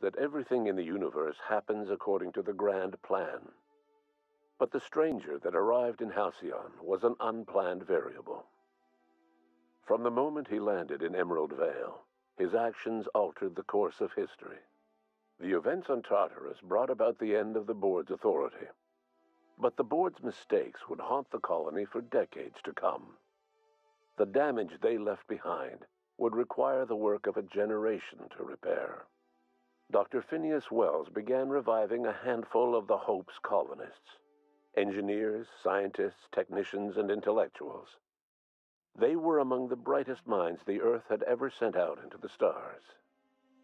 that everything in the universe happens according to the grand plan. But the stranger that arrived in Halcyon was an unplanned variable. From the moment he landed in Emerald Vale, his actions altered the course of history. The events on Tartarus brought about the end of the board's authority. But the board's mistakes would haunt the colony for decades to come. The damage they left behind would require the work of a generation to repair. Dr. Phineas Wells began reviving a handful of the Hope's colonists engineers, scientists, technicians, and intellectuals. They were among the brightest minds the Earth had ever sent out into the stars.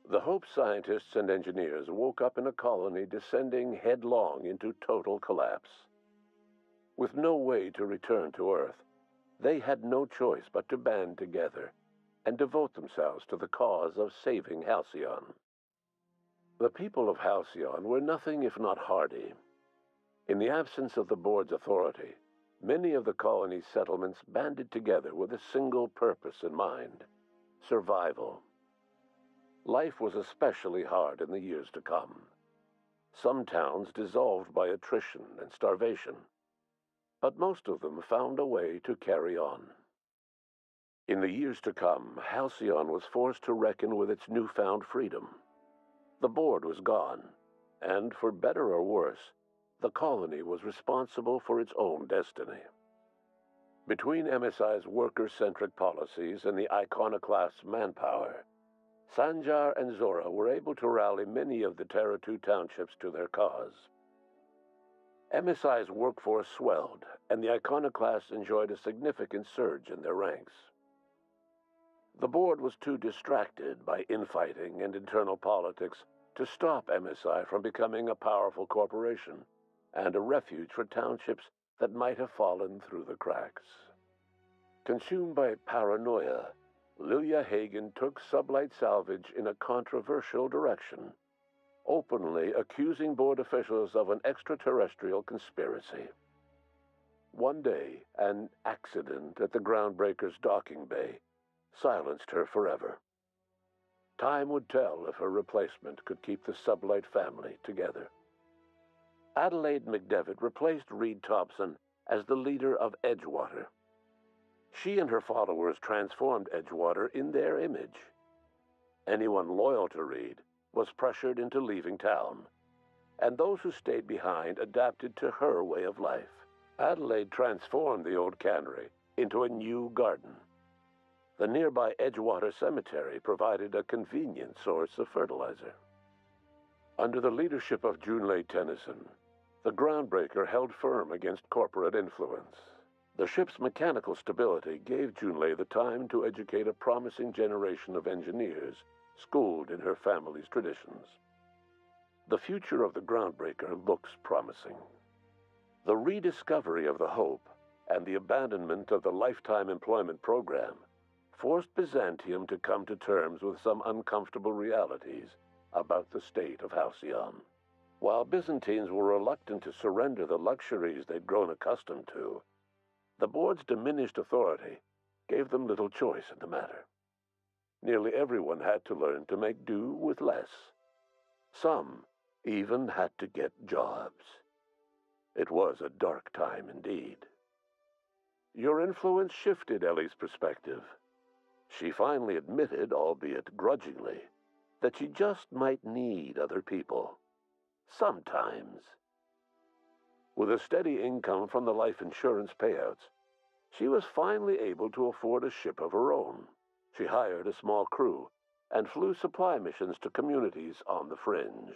The Hope scientists and engineers woke up in a colony descending headlong into total collapse. With no way to return to Earth, they had no choice but to band together and devote themselves to the cause of saving Halcyon. The people of Halcyon were nothing if not hardy. In the absence of the board's authority, many of the colony's settlements banded together with a single purpose in mind survival. Life was especially hard in the years to come. Some towns dissolved by attrition and starvation, but most of them found a way to carry on. In the years to come, Halcyon was forced to reckon with its newfound freedom. The board was gone, and for better or worse, the colony was responsible for its own destiny. Between MSI's worker centric policies and the iconoclast's manpower, Sanjar and Zora were able to rally many of the Terra 2 townships to their cause. MSI's workforce swelled, and the iconoclasts enjoyed a significant surge in their ranks. The board was too distracted by infighting and internal politics to stop MSI from becoming a powerful corporation and a refuge for townships that might have fallen through the cracks. Consumed by paranoia, Lilia Hagen took Sublight Salvage in a controversial direction, openly accusing board officials of an extraterrestrial conspiracy. One day, an accident at the Groundbreaker's docking bay silenced her forever. Time would tell if her replacement could keep the Sublight family together. Adelaide McDevitt replaced Reed Tobson as the leader of Edgewater. She and her followers transformed Edgewater in their image. Anyone loyal to Reed was pressured into leaving town, and those who stayed behind adapted to her way of life. Adelaide transformed the old cannery into a new garden. The nearby Edgewater Cemetery provided a convenient source of fertilizer. Under the leadership of Junlei Tennyson, the groundbreaker held firm against corporate influence. The ship's mechanical stability gave Junlei the time to educate a promising generation of engineers schooled in her family's traditions. The future of the groundbreaker looks promising. The rediscovery of the Hope and the abandonment of the lifetime employment program forced Byzantium to come to terms with some uncomfortable realities about the state of Halcyon. While Byzantines were reluctant to surrender the luxuries they'd grown accustomed to, the board's diminished authority gave them little choice in the matter. Nearly everyone had to learn to make do with less. Some even had to get jobs. It was a dark time indeed. Your influence shifted Ellie's perspective. She finally admitted, albeit grudgingly, that she just might need other people. Sometimes. With a steady income from the life insurance payouts, she was finally able to afford a ship of her own. She hired a small crew and flew supply missions to communities on the fringe.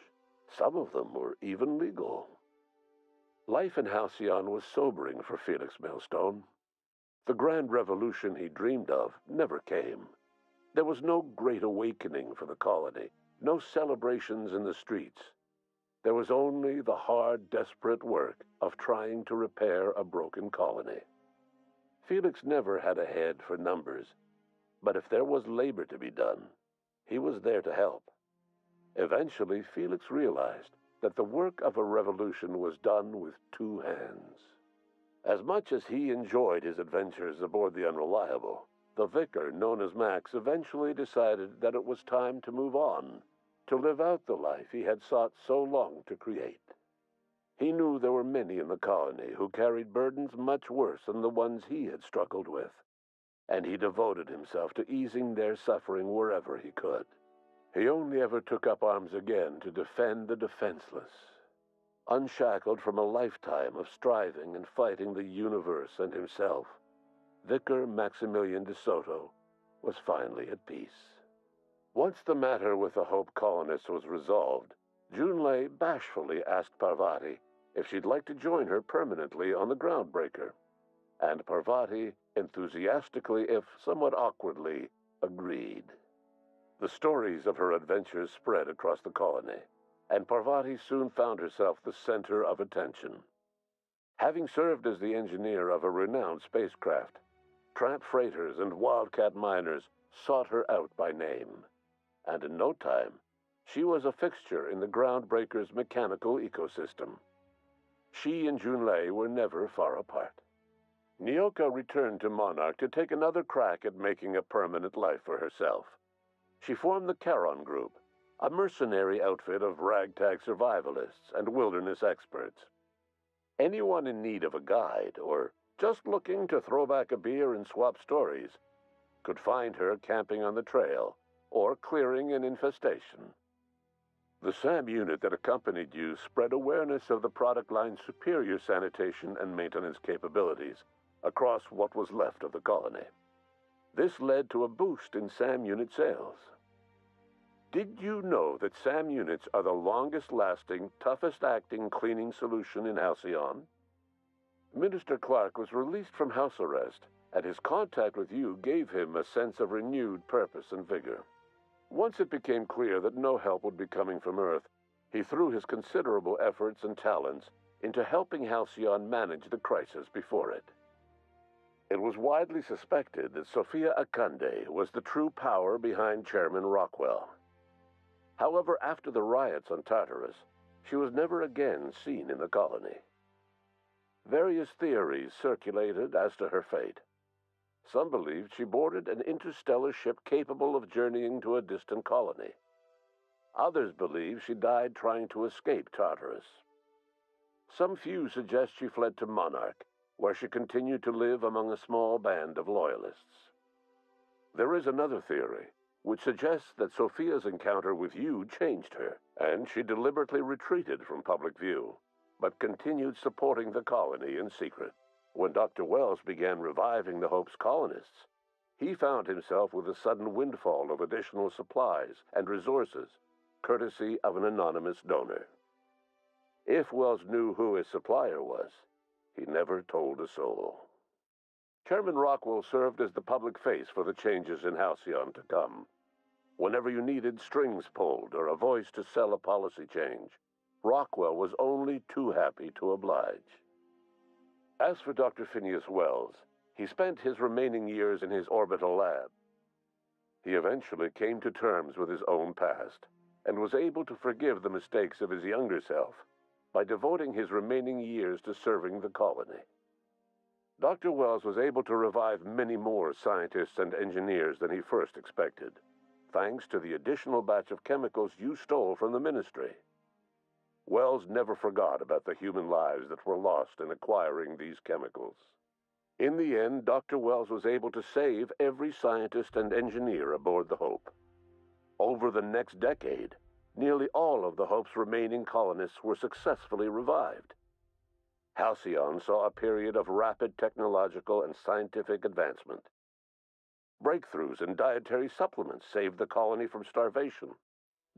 Some of them were even legal. Life in Halcyon was sobering for Felix Millstone. The grand revolution he dreamed of never came. There was no great awakening for the colony, no celebrations in the streets. There was only the hard, desperate work of trying to repair a broken colony. Felix never had a head for numbers, but if there was labor to be done, he was there to help. Eventually, Felix realized that the work of a revolution was done with two hands. As much as he enjoyed his adventures aboard the Unreliable, the vicar, known as Max, eventually decided that it was time to move on. to live out the life he had sought so long to create. He knew there were many in the colony who carried burdens much worse than the ones he had struggled with, and he devoted himself to easing their suffering wherever he could. He only ever took up arms again to defend the defenseless, unshackled from a lifetime of striving and fighting the universe and himself. Vicar Maximilian de Soto was finally at peace. Once the matter with the Hope colonists was resolved, Junlei bashfully asked Parvati if she'd like to join her permanently on the Groundbreaker, and Parvati enthusiastically, if somewhat awkwardly, agreed. The stories of her adventures spread across the colony, and Parvati soon found herself the center of attention. Having served as the engineer of a renowned spacecraft, tramp freighters and wildcat miners sought her out by name and in no time, she was a fixture in the groundbreaker's mechanical ecosystem. She and Junlei were never far apart. Nioka returned to Monarch to take another crack at making a permanent life for herself. She formed the Charon Group, a mercenary outfit of ragtag survivalists and wilderness experts. Anyone in need of a guide or just looking to throw back a beer and swap stories could find her camping on the trail or clearing an infestation. The SAM unit that accompanied you spread awareness of the product line's superior sanitation and maintenance capabilities across what was left of the colony. This led to a boost in SAM unit sales. Did you know that SAM units are the longest lasting, toughest acting cleaning solution in Halcyon? Minister Clark was released from house arrest, and his contact with you gave him a sense of renewed purpose and vigor. Once it became clear that no help would be coming from Earth, he threw his considerable efforts and talents into helping Halcyon manage the crisis before it. It was widely suspected that Sophia Akande was the true power behind Chairman Rockwell. However, after the riots on Tartarus, she was never again seen in the colony. Various theories circulated as to her fate. Some believed she boarded an interstellar ship capable of journeying to a distant colony. Others believe she died trying to escape Tartarus. Some few suggest she fled to Monarch, where she continued to live among a small band of loyalists. There is another theory, which suggests that Sophia's encounter with you changed her, and she deliberately retreated from public view, but continued supporting the colony in secret. When Dr. Wells began reviving the Hope's colonists, he found himself with a sudden windfall of additional supplies and resources, courtesy of an anonymous donor. If Wells knew who his supplier was, he never told a soul. Chairman Rockwell served as the public face for the changes in Halcyon to come. Whenever you needed strings pulled or a voice to sell a policy change, Rockwell was only too happy to oblige. As for Dr. Phineas Wells, he spent his remaining years in his orbital lab. He eventually came to terms with his own past and was able to forgive the mistakes of his younger self by devoting his remaining years to serving the colony. Dr. Wells was able to revive many more scientists and engineers than he first expected, thanks to the additional batch of chemicals you stole from the ministry. Wells never forgot about the human lives that were lost in acquiring these chemicals. In the end, Dr. Wells was able to save every scientist and engineer aboard the Hope. Over the next decade, nearly all of the Hope's remaining colonists were successfully revived. Halcyon saw a period of rapid technological and scientific advancement. Breakthroughs in dietary supplements saved the colony from starvation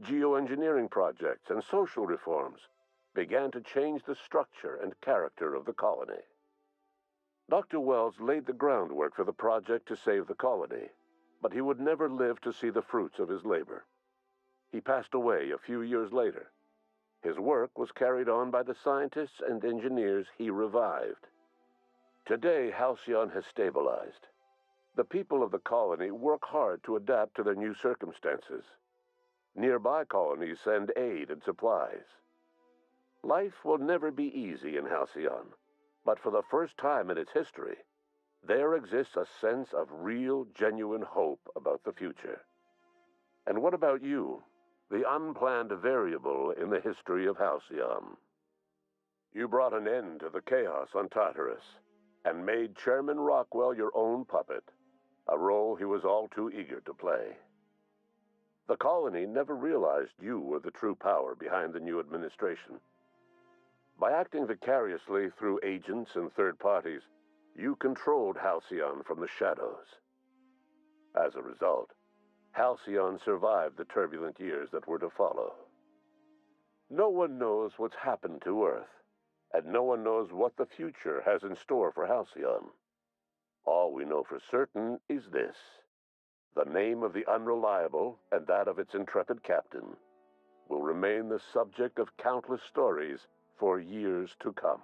geoengineering projects, and social reforms began to change the structure and character of the colony. Dr. Wells laid the groundwork for the project to save the colony, but he would never live to see the fruits of his labor. He passed away a few years later. His work was carried on by the scientists and engineers he revived. Today, Halcyon has stabilized. The people of the colony work hard to adapt to their new circumstances. Nearby colonies send aid and supplies. Life will never be easy in Halcyon, but for the first time in its history, there exists a sense of real, genuine hope about the future. And what about you? The unplanned variable in the history of Halcyon. You brought an end to the chaos on Tartarus and made Chairman Rockwell your own puppet, a role he was all too eager to play. The colony never realized you were the true power behind the new administration. By acting vicariously through agents and third parties, you controlled Halcyon from the shadows. As a result, Halcyon survived the turbulent years that were to follow. No one knows what's happened to Earth, and no one knows what the future has in store for Halcyon. All we know for certain is this the name of the Unreliable and that of its intrepid captain will remain the subject of countless stories for years to come.